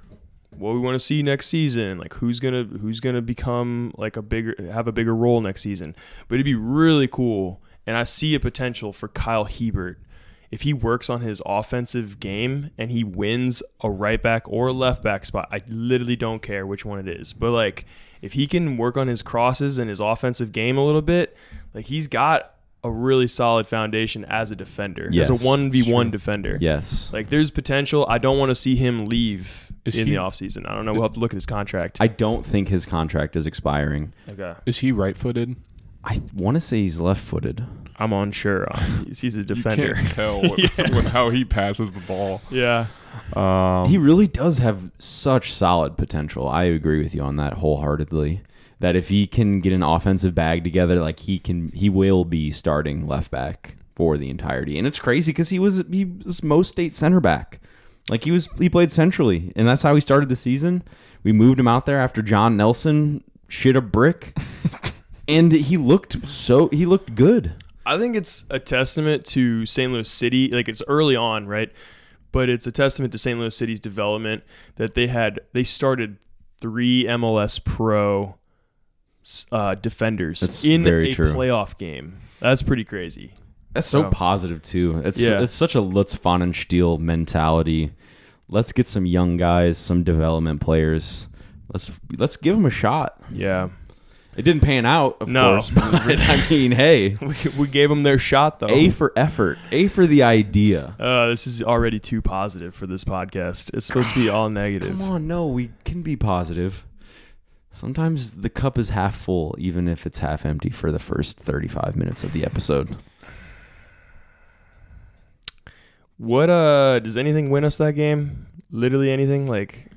what we want to see next season, like who's gonna who's gonna become like a bigger have a bigger role next season. But it'd be really cool, and I see a potential for Kyle Hiebert if he works on his offensive game and he wins a right back or a left back spot. I literally don't care which one it is, but like if he can work on his crosses and his offensive game a little bit, like he's got a really solid foundation as a defender, Yes, as a one v one defender. Yes, Like there's potential. I don't want to see him leave Is in he- the offseason. I don't know. We'll have to look at his contract. I don't think his contract is expiring. okay. Is he right footed? I want to say he's left-footed. I'm unsure. on- *laughs* He's, he's a defender. You can't tell what, *laughs* Yeah. when how he passes the ball. yeah. Um, he really does have such solid potential. I agree with you on that wholeheartedly. That if he can get an offensive bag together, like he can, he will be starting left back for the entirety. And it's crazy because he was he was most state center back. Like he was, he played centrally, and that's how he started the season. We moved him out there after John Nelson shit a brick, *laughs* and he looked so he looked good. I think it's a testament to St. Louis City. Like it's early on, right? But it's a testament to St. Louis City's development that they had they started three MLS Pro uh, defenders That's in very a true. playoff game. That's pretty crazy. That's so So- positive too. It's Yeah. it's such a Lutz Pfannenstiel mentality. Let's get some young guys, some development players. Let's let's give them a shot. Yeah, It didn't pan out, of No. course. But *laughs* I mean, hey, *laughs* we, we gave them their shot though. A for effort, A for the idea. Uh, this is already too positive for this podcast. It's supposed to be all negative. Come on, no, we can be positive. Sometimes the cup is half full, even if it's half empty for the first 35 minutes of the episode. What uh does anything win us that game? Literally anything like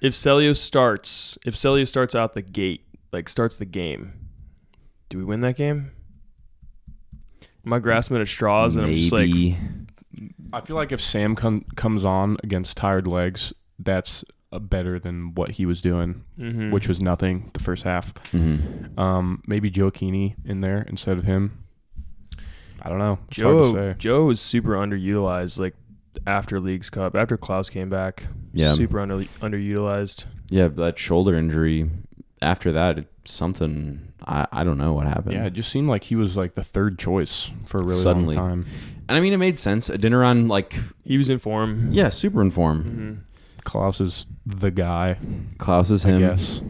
If Celio starts, if Celio starts out the gate, like starts the game, do we win that game? Am I grasping at straws and I'm just like I feel like if Sam com- comes on against tired legs, that's uh, better than what he was doing, mhm. which was nothing the first half. Mhm. Um, maybe Gioacchini in there instead of him. I don't know. It's hard Joe to say. Joe was super underutilized. Like after Leagues Cup, after Klauss came back, Yeah. super under underutilized. Yeah, that shoulder injury. After that, it's something I, I don't know what happened. Yeah, it just seemed like he was like the third choice for a really Suddenly. long time. and I mean it made sense. Adeniran like, He was in form. yeah, super in form. hmm Klauss is the guy, Klauss is him. guess.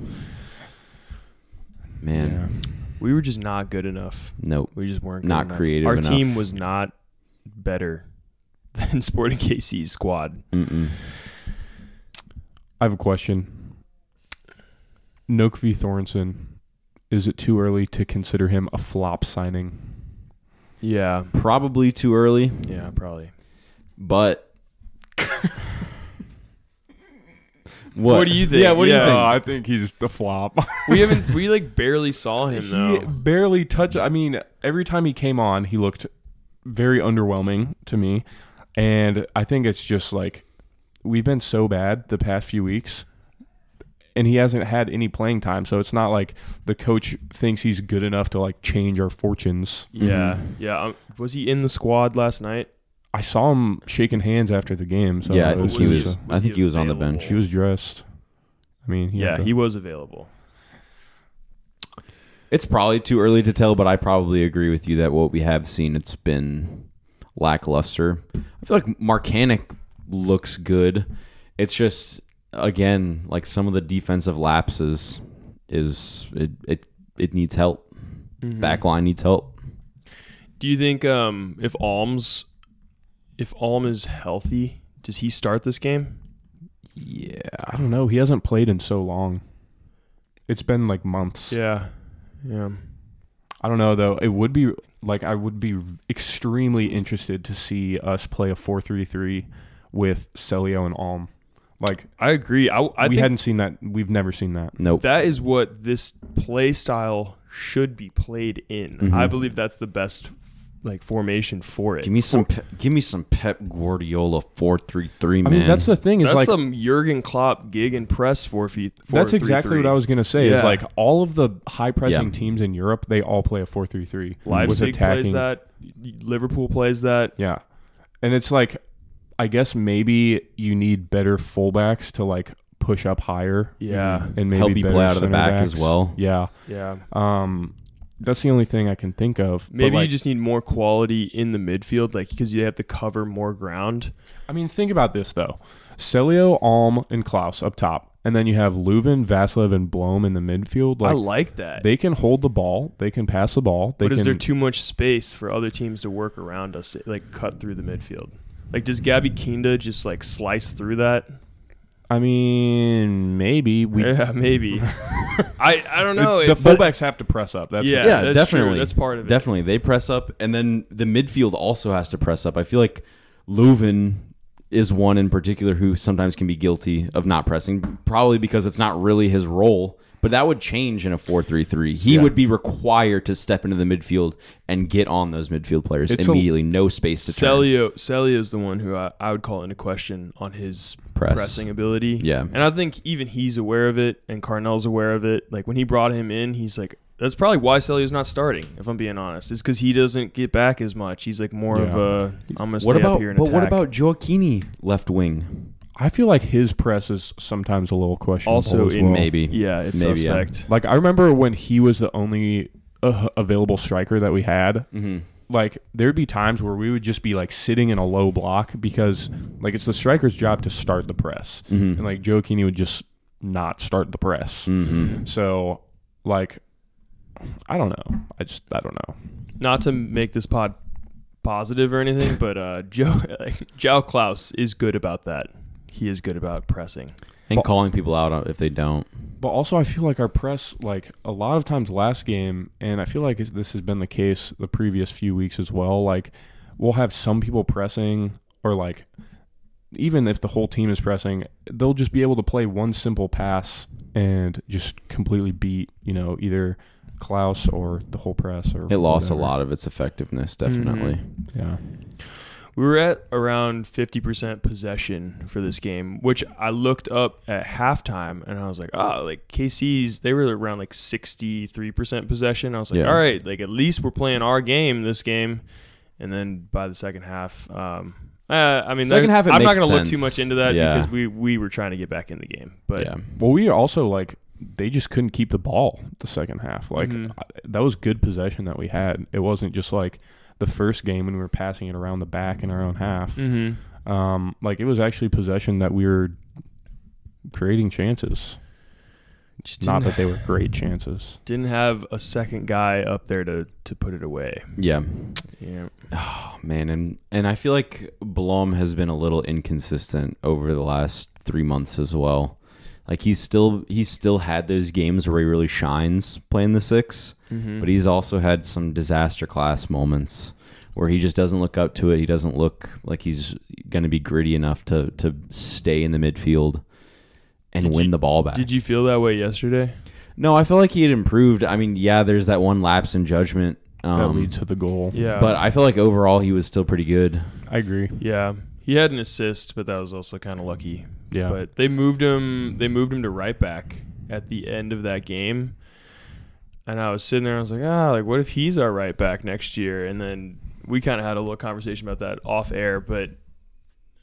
Man, We were just not good enough. nope. We just weren't Not enough. creative Our enough. team was not better *laughs* than Sporting KC's squad. Mm-mm. I have a question. Nökkvi Thórisson. Is it too early to consider him a flop signing? Yeah, Probably too early, yeah, probably. but. *laughs* what? What do you think? Yeah, what do Yeah. you think? I think he's the flop. *laughs* We haven't. We like barely saw him he though. barely touched. I mean, every time he came on, he looked very underwhelming to me, and I think it's just like we've been so bad the past few weeks, and he hasn't had any playing time. So it's not like the coach thinks he's good enough to like change our fortunes. Yeah, yeah. Um, was he in the squad last night? I saw him shaking hands after the game. So yeah, I think was he was was. I think he he was on the bench. he was dressed. I mean, he Yeah, the- he was available. It's probably too early to tell, but I probably agree with you that what we have seen, it's been lackluster. I feel like Markanich looks good. It's just again like some of the defensive lapses is it it, it needs help. Mhm. Backline needs help. Do you think um if Alms if Alm is healthy, does he start this game? Yeah. I don't know. He hasn't played in so long. It's been like months. Yeah. Yeah. I don't know though. It would be like I would be extremely interested to see us play a 4-3-3 with Celio and Alm. Like I agree. I, I we think hadn't seen that. We've never seen that. Nope. that is what this play style should be played in. Mhm. I believe that's the best like formation for it. give me some pe- give me some Pep Guardiola 433 I man. mean, that's the thing is that's like some Jurgen Klopp gegenpress four feet. that's exactly what I was gonna say. Is Yeah. like all of the high pressing Yeah. teams in Europe, they all play a 4-3-3 with Leipzig attacking. plays that. Liverpool plays that. Yeah. And it's like I guess maybe you need better fullbacks to like push up higher Yeah. and maybe Help you play out of the center back as well. Yeah. Yeah. Um that's the only thing I can think of. Maybe like, you just need more quality in the midfield, like because you have to cover more ground. I mean, think about this though: Celio, Alm, and Klauss up top, and then you have Löwen, Vassilev, and Blom in the midfield. I Like like that. they can hold the ball, they can pass the ball. They but can. is there too much space for other teams to work around us, like cut through the midfield? Like, does Gadi Kinda just like slice through that? I mean, maybe we. yeah, *laughs* maybe. I I don't know. the It's fullbacks have to press up. That's yeah, Yeah, that's true. definitely. That's part of it. Definitely. They press up, and then the midfield also has to press up. I feel like Löwen is one in particular who sometimes can be guilty of not pressing, probably because it's not really his role. But that would change in a 4 3 3. He Yeah. would be required to step into the midfield and get on those midfield players It's a- immediately. no space to turn. Celio Celio is the one who I, I would call into question on his Press. pressing ability. Yeah. And I think even he's aware of it, and Carnell's aware of it. Like when he brought him in, he's like, that's probably why Celio's not starting. If I'm being honest, is because he doesn't get back as much. He's like more of a I'm gonna stay What up here and but what about Gioacchini left wing? I feel like his press is sometimes a little questionable. also as in well. Maybe. Yeah, it's Maybe, yeah. suspect. Like I remember when he was the only uh, available striker that we had. Mm-hmm. like there'd be times where we would just be like sitting in a low block because like it's the striker's job to start the press Mm-hmm. and like Gioacchini would just not start the press mm-hmm. so like I don't know I just I don't know Not to make this pod positive or anything, *laughs* but uh, Joe *laughs* like, João Klauss is good about that. He is good about pressing. And calling people out if they don't. but also I feel like our press like a lot of times last game and I feel like this has been the case the previous few weeks as well like we'll have some people pressing or like even if the whole team is pressing, they'll just be able to play one simple pass and just completely beat, you know, either Klauss or the whole press or It lost whatever. a lot of its effectiveness, definitely. Mm-hmm. Yeah. We were at around 50% possession for this game, which I looked up at halftime and I was like, oh, like KC's, they were around like 63% possession. I was like, Yeah. all right, like at least we're playing our game this game. And then by the second half, um, uh, I mean, Second half, I'm not going to look too much into that Yeah. because we, we were trying to get back in the game. But yeah. Well, we also like they just couldn't keep the ball the second half. Like Mhm. I- that was good possession that we had. It wasn't just like the first game when we were passing it around the back in our own half. Mhm. Um, like it was actually possession that we were creating chances. just Not didn't, that they were great chances. didn't have a second guy up there to, to put it away. Yeah. Yeah. Oh man, and and I feel like Blom has been a little inconsistent over the last three months as well. Like he's still he's still had those games where he really shines playing the 6 Mhm. but he's also had some disaster class moments where he just doesn't look up to it. He doesn't look like he's going to be gritty enough to to stay in the midfield and Did win you- the ball back. Did you feel that way yesterday? no, I feel like he had improved. I mean, yeah, there's that one lapse in judgment. that Um, leads to the goal. Yeah. but I feel like overall he was still pretty good. I agree. Yeah, he had an assist, but that was also kind of lucky. Yeah. But they moved him. They moved him to right back at the end of that game, and I was sitting there. I was like, ah, like what if he's our right back next year? And then we kind of had a little conversation about that off air, but.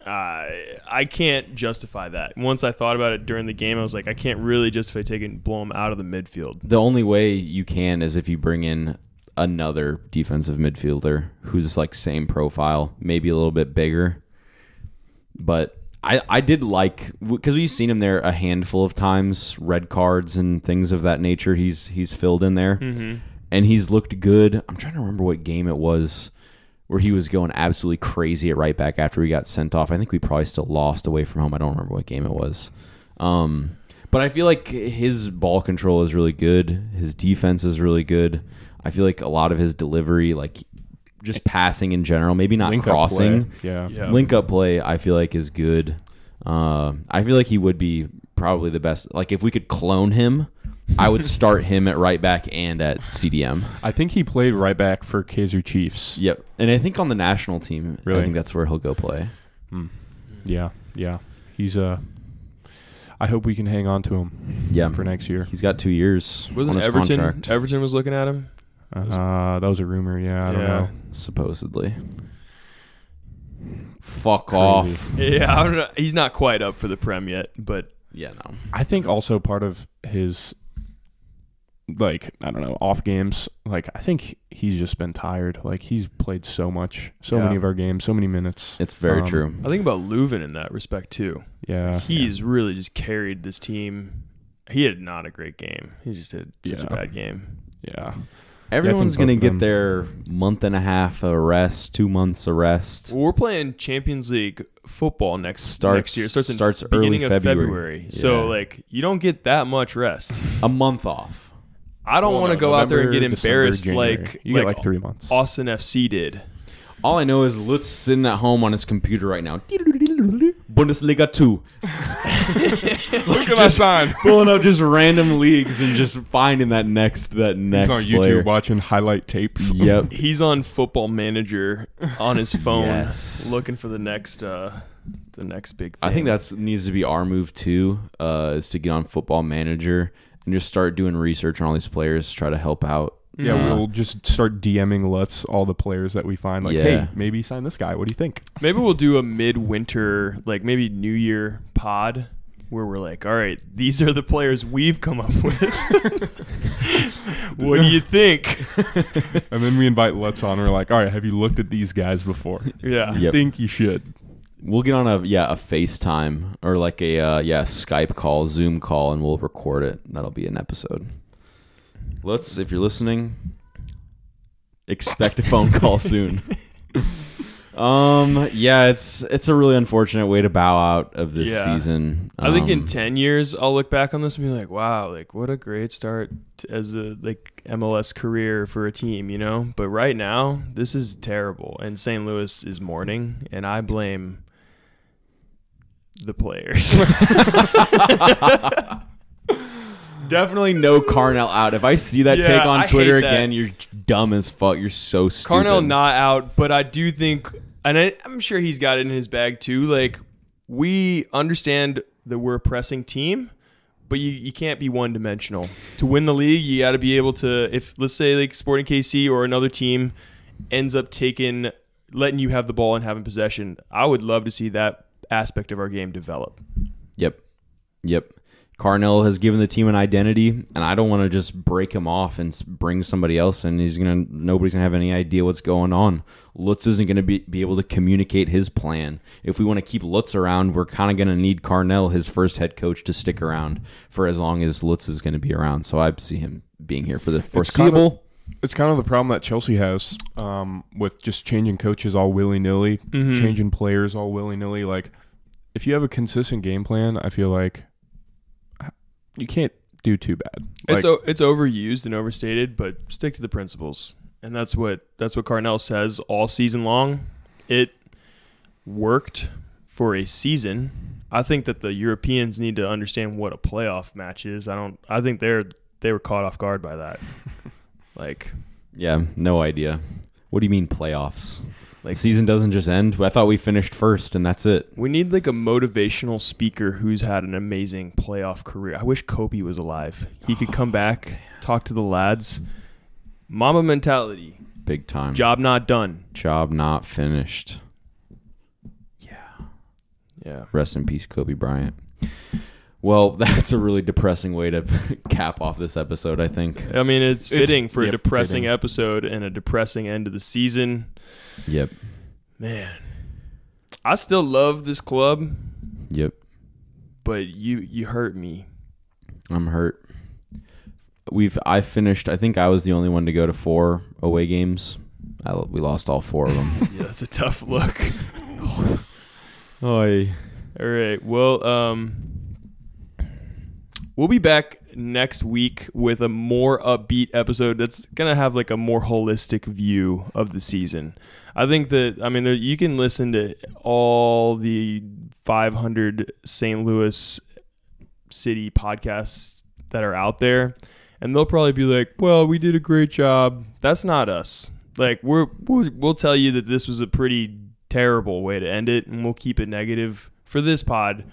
I I can't justify that. Once I thought about it during the game, I was like, I can't really justify taking Blom out of the midfield. The only way you can is if you bring in another defensive midfielder who's like same profile, maybe a little bit bigger. But I I did like because we've seen him there a handful of times, red cards and things of that nature. He's he's filled in there, Mm-hmm. and he's looked good. I'm trying to remember what game it was where he was going absolutely crazy at right back after he got sent off. I think we probably still lost away from home. I don't remember what game it was. Um, but I feel like his ball control is really good. His defense is really good. I feel like a lot of his delivery, like just passing in general, maybe not Link crossing. Yeah. Yeah. link up play, I feel like is good. Uh, I feel like he would be probably the best. Like if we could clone him, I would *laughs* start him at right back and at CDM. I think he played right back for Kaiser Chiefs. Yep, and I think on the national team, I think that's where he'll go play. Hmm. Yeah. Yeah. He's uh I hope we can hang on to him Yeah, for next year. he's got two years Wasn't on his Everton? contract, Everton was looking at him. Uh, that was a rumor. Yeah, I don't know. supposedly. Fuck Crazy. off. Yeah, I don't know. He's not quite up for the prem yet, but Yeah, no. I think also part of his like I don't know off games. Like I think he's just been tired. Like he's played so much, so Yeah. many of our games, so many minutes. It's very Um, true. I think about Löwen in that respect too. Yeah, He's really just carried this team. He had not a great game. He just had such Yeah. a bad game. yeah. Everyone's both gonna get them. their month and a half of rest, two months of rest. Well, we're playing Champions League football next Starts- next year. Starts in starts beginning early of February. February. So like you don't get that much rest. A month off. I don't Well, want to no, go out there and get November, December, embarrassed like you like get like three months. Austin FC did. All I know is Lutz sitting at home on his computer right now. Bundesliga 2. *laughs* Look at that sign. Pulling up just random leagues and just finding that next that He's next on YouTube player. watching highlight tapes. Yep. *laughs* He's on Football Manager on his phone, Yes. looking for the next uh the next big. Thing. I think that's needs to be our move too. Uh, is to get on Football Manager and just start doing research on all these players, try to help out. Yeah, Uh, we'll just start DMing Lutz all the players that we find. Like, Yeah. hey, maybe sign this guy. What do you think? maybe we'll do a midwinter, like maybe New Year pod, where we're like, all right, these are the players we've come up with. *laughs* what do you think? And then we invite Lutz on. And we're like, all right, have you looked at these guys before? Yeah. I Yep. think you should. We'll get on a yeah a FaceTime or like a uh, yeah Skype call, Zoom call, and we'll record it. That'll be an episode. Let's if you're listening, expect a phone call *laughs* soon. um yeah, it's it's a really unfortunate way to bow out of this Yeah. season. I think in Um, ten years I'll look back on this and be like, wow, like what a great start t- as a like MLS career for a team, you know. But right now, this is terrible, and St. Louis is mourning, and I blame the players. *laughs* *laughs* Definitely no Carnell out. If I see that Yeah, take on Twitter that. again, you're dumb as fuck. You're so stupid. Carnell not out, but I do think, and I, I'm sure he's got it in his bag too. Like we understand that we're a pressing team, but you, you can't be one dimensional. To win the league, you got to be able to. If let's say like Sporting KC or another team ends up taking, letting you have the ball and having possession, I would love to see that aspect of our game develop. Yep. Yep. Carnell has given the team an identity, and I don't want to just break him off and bring somebody else And He's gonna nobody's gonna have any idea what's going on. Lutz isn't gonna be, be able to communicate his plan. If we want to keep Lutz around, we're kind of gonna need Carnell, his first head coach, to stick around for as long as Lutz is gonna be around. So I see him being here for the kinda- foreseeable. It's kind of the problem that Chelsea has um, with just changing coaches all willy nilly, Mhm. changing players all willy nilly. Like, if you have a consistent game plan, I feel like you can't do too bad. Like, It's o- it's overused and overstated, but stick to the principles, and that's what that's what Carnell says all season long. It worked for a season. I think that the Europeans need to understand what a playoff match is. I don't. I think they're they were caught off guard by that. *laughs* like Yeah, no idea. What do you mean playoffs? Like- season doesn't just end. I thought we finished first, and that's it. we need like a motivational speaker who's had an amazing playoff career. I wish Kobe was alive. He could come oh, back, talk to the lads. Mamba mentality. Big time. Job not done. Job not finished. Yeah. Yeah. Rest in peace, Kobe Bryant. Well, *laughs* that's a really depressing way to *laughs* cap off this episode, I think. I mean, it's It's- fitting for a yep, depressing fitting. episode and a depressing end of the season. Yep. Man, I still love this club, Yep. but you you hurt me. I'm hurt. We've I finished. I think I was the only one to go to four away games. I, we lost all four of them. *laughs* Yeah, that's a tough look. *laughs* Oi. All right. Well, um, we'll be back next week with a more upbeat episode that's gonna have like a more holistic view of the season. I think that I mean you can listen to all the 500 St. Louis City podcasts that are out there, and they'll probably be like, "Well, we did a great job." That's not us. Like we're we'll, we'll tell you that this was a pretty terrible way to end it, and we'll keep it negative for this pod.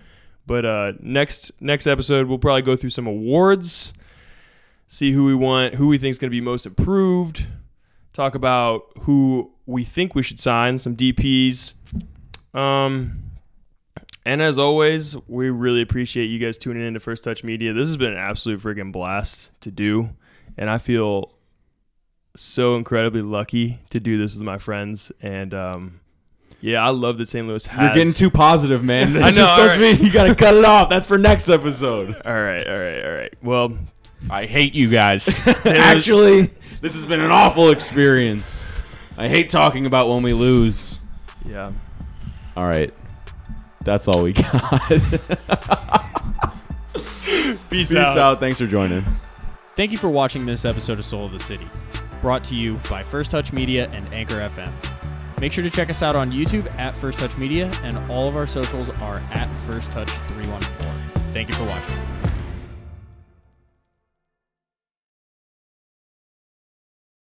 But uh, next next episode, we'll probably go through some awards, see who we want, who we think is going to be most improved, talk about who we think we should sign, some DPS. Um, and as always, we really appreciate you guys tuning in to First Touch Media. This has been an absolute freaking blast to do, and I feel so incredibly lucky to do this with my friends. And um, yeah, I love that St. Louis has. You're getting too positive, man. *laughs* I This know, is supposed all to be- you gotta cut it off. That's for next episode. all right, all right, all right. Well, I hate you guys. *laughs* Actually, this has been an awful experience. I hate talking about when we lose. yeah. All right. That's all we got. *laughs* Peace, Peace out. Thanks for joining. Thank you for watching this episode of Soul of the City, brought to you by First Touch Media and Anchor FM. Make sure to check us out on YouTube at First Touch Media, and all of our socials are at First Touch 314. Thank you for watching.